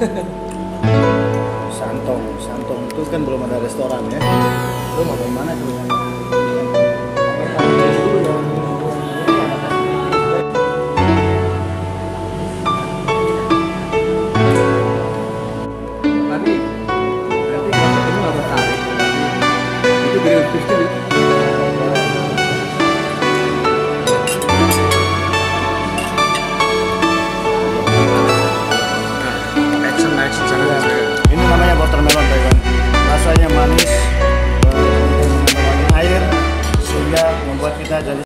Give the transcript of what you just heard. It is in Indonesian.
Santong, Santong itu kan belum ada restoran ya. Lo mau dari mana dulu? Tapi, berarti konsep ini nggak tertarik. Itu grill ya,